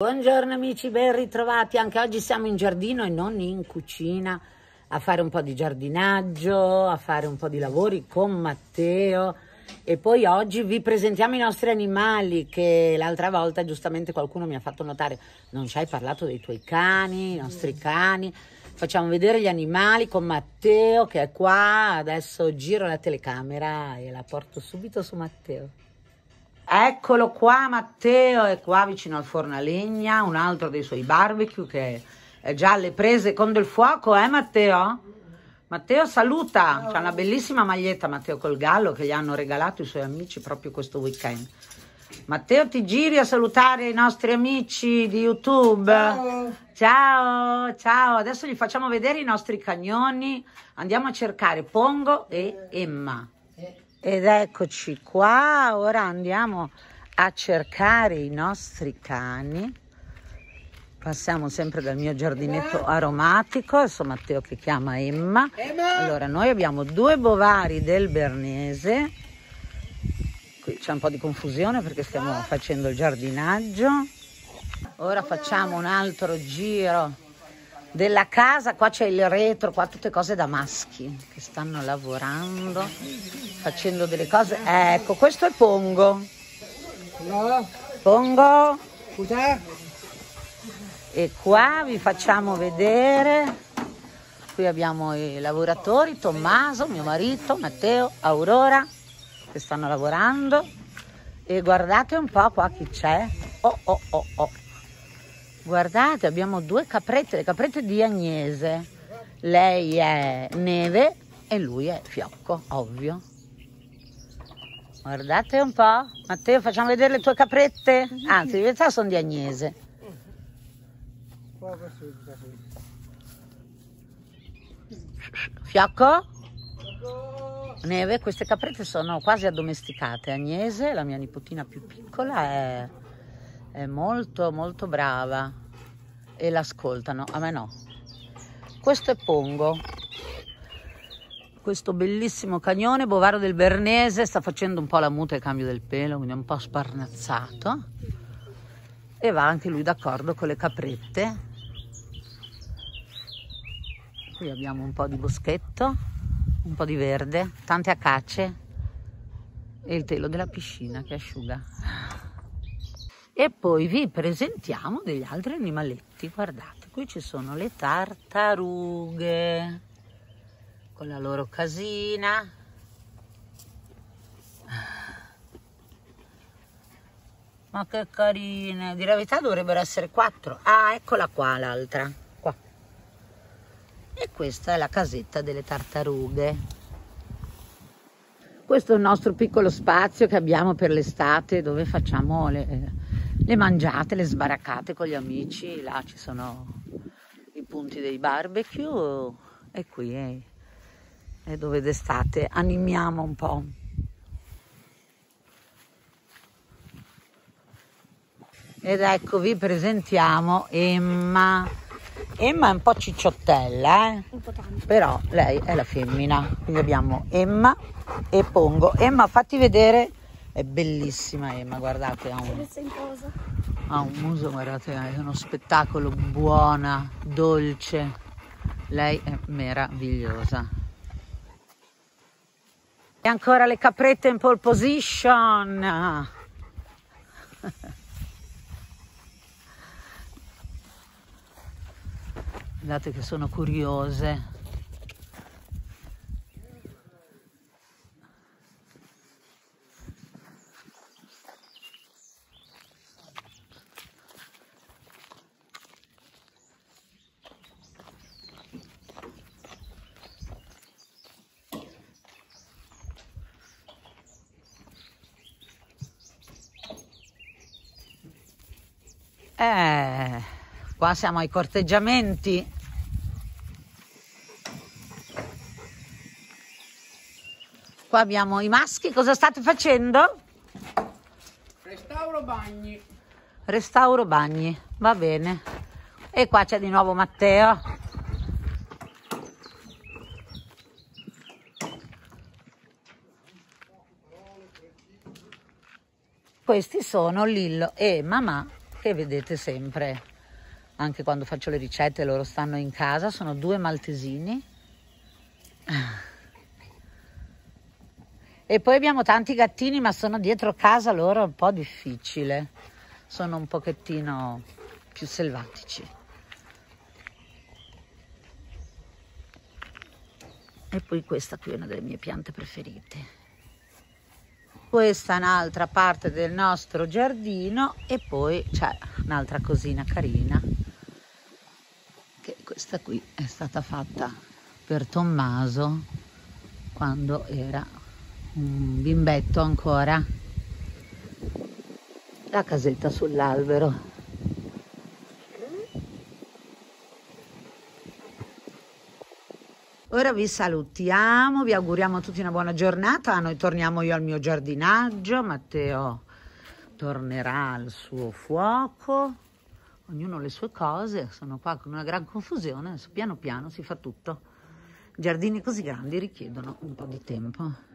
Buongiorno amici, ben ritrovati. Anche oggi siamo in giardino e non in cucina a fare un po' di giardinaggio, a fare un po' di lavori con Matteo. E poi oggi vi presentiamo i nostri animali che l'altra volta giustamente qualcuno mi ha fatto notare, non ci hai parlato dei tuoi cani, i nostri cani. Facciamo vedere gli animali con Matteo che è qua, adesso giro la telecamera e la porto subito su Matteo. Eccolo qua Matteo, è qua vicino al forno a legna, un altro dei suoi barbecue che è già alle prese con del fuoco, eh Matteo? Matteo saluta, c'ha una bellissima maglietta Matteo col gallo che gli hanno regalato i suoi amici proprio questo weekend. Matteo ti giri a salutare i nostri amici di YouTube? Ciao. Ciao, ciao. Adesso gli facciamo vedere i nostri cagnoni. Andiamo a cercare Pongo e Emma. Ed eccoci qua, ora andiamo a cercare i nostri cani. Passiamo sempre dal mio giardinetto aromatico, adesso Matteo che chiama Emma. Emma! Allora, noi abbiamo due bovari del Bernese. Qui c'è un po' di confusione perché stiamo facendo il giardinaggio. Ora facciamo un altro giro della casa, qua c'è il retro, qua tutte cose da maschi che stanno lavorando, facendo delle cose. Ecco, questo è Pongo. Pongo e qua vi facciamo vedere. Qui abbiamo i lavoratori, Tommaso, mio marito, Matteo, Aurora che stanno lavorando e guardate un po' qua chi c'è. Oh oh oh oh. Guardate, abbiamo due caprette, le caprette di Agnese. Lei è Neve e lui è Fiocco, ovvio. Guardate un po'. Matteo, facciamo vedere le tue caprette? Anzi, in realtà sono di Agnese. Fiocco? Neve, queste caprette sono quasi addomesticate. Agnese, la mia nipotina più piccola, è, è molto molto brava e l'ascoltano. A me no. Questo è Pongo. Questo bellissimo cagnone bovaro del Bernese sta facendo un po' la muta e cambio del pelo, quindi è un po' sparnazzato. E va anche lui d'accordo con le caprette. Qui abbiamo un po' di boschetto, un po' di verde, tante acacie e il telo della piscina che asciuga. E poi vi presentiamo degli altri animaletti. Guardate, qui ci sono le tartarughe con la loro casina. Ma che carine! Di la verità dovrebbero essere quattro. Ah, eccola qua l'altra. Qua. E questa è la casetta delle tartarughe. Questo è il nostro piccolo spazio che abbiamo per l'estate dove facciamo le, le mangiate, le sbaraccate con gli amici. Là ci sono i punti dei barbecue e qui è, è dove d'estate animiamo un po'. Ed ecco vi presentiamo Emma. Emma è un po' cicciottella, eh? Però lei è la femmina. Quindi abbiamo Emma e Pongo. Emma, fatti vedere, è bellissima Emma, guardate, ha un, ha un muso, guardate, è uno spettacolo buona, dolce. Lei è meravigliosa. E ancora le caprette in pole position. Guardate che sono curiose. Eh, qua siamo ai corteggiamenti. Qua abbiamo i maschi, cosa state facendo? Restauro bagni. Restauro bagni, va bene. E qua c'è di nuovo Matteo. Questi sono Lillo e Mamà che vedete sempre anche quando faccio le ricette loro stanno in casa, sono due maltesini. E poi abbiamo tanti gattini, ma sono dietro casa loro, un po' difficile. Sono un pochettino più selvatici. E poi questa qui è una delle mie piante preferite. Questa è un'altra parte del nostro giardino e poi c'è un'altra cosina carina che questa qui è stata fatta per Tommaso quando era un bimbetto ancora. La casetta sull'albero Ora vi salutiamo, vi auguriamo a tutti una buona giornata. Noi torniamo io al mio giardinaggio, Matteo tornerà al suo fuoco, ognuno le sue cose. Sono qua con una gran confusione, adesso piano piano si fa tutto. Giardini così grandi richiedono un po' di tempo.